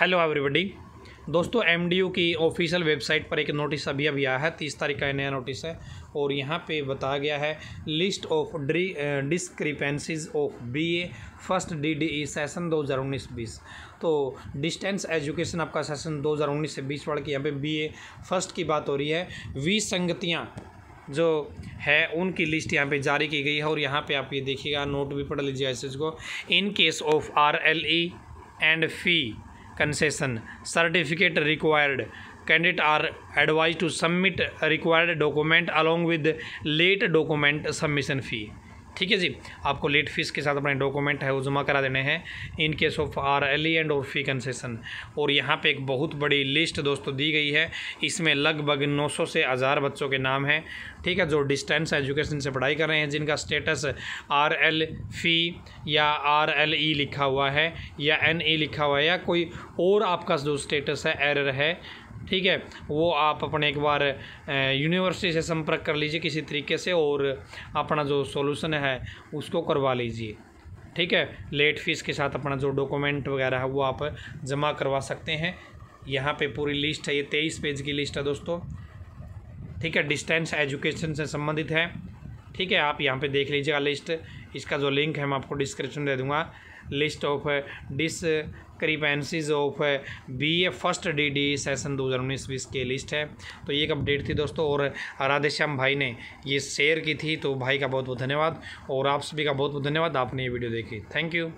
Hello everybody दोस्तों MDU की official website पर एक नोटिस अभी अभी आया है। तीस तारीख का नया नोटिस है और यहाँ पे बताया गया है list of Dree discrepancies of BA first D D E session दो हज़ार उन्नीस बीस। तो डिस्टेंस एजुकेशन आपका सेशन दो हज़ार उन्नीस से बीस पढ़ के यहाँ पे बीए फ़र्स्ट की बात हो रही है। विसंगतियाँ जो है, उनकी लिस्ट यहाँ पे जारी की गई है और यहाँ पे आप ये देखिएगा नोट भी पढ़ लीजिए ऐसे को। In case of R L E and fee concession certificate required. Candidate are advised to submit required document along with late document submission fee ठीक है जी। आपको लेट फ़ीस के साथ अपने डॉक्यूमेंट है, वो जमा करा देने हैं। In case of R L E and और फ़ी कंसेशन और यहाँ पे एक बहुत बड़ी लिस्ट दोस्तों दी गई है। इसमें लगभग 900 से हज़ार बच्चों के नाम हैं। ठीक है, जो डिस्टेंस एजुकेशन से पढ़ाई कर रहे हैं, जिनका स्टेटस आर एल फ़ी या आर एल ई लिखा हुआ है, या एन ई लिखा हुआ है, या कोई और आपका जो स्टेटस है एरर है ठीक है? वो आप अपने एक बार यूनिवर्सिटी से संपर्क कर लीजिए किसी तरीके से और अपना जो सॉल्यूशन है, उसको करवा लीजिए। ठीक है? लेट फ़ीस के साथ अपना जो डॉक्यूमेंट वगैरह है, वो आप जमा करवा सकते हैं। यहाँ पे पूरी लिस्ट है, ये तेईस पेज की लिस्ट है दोस्तों। ठीक है? डिस्टेंस एजुकेशन से संबंधित है। ठीक है, आप यहाँ पे देख लीजिएगा लिस्ट इसका जो लिंक है, मैं आपको डिस्क्रिप्शन दे दूँगा। List of discrepancies of B A first D D session दो हज़ार उन्नीस बीस की लिस्ट है। तो ये एक अपडेट थी दोस्तों, और राधेश्याम भाई ने ये शेयर की थी तो भाई का बहुत बहुत धन्यवाद, और आप सभी का बहुत बहुत धन्यवाद, आपने ये वीडियो देखी। Thank you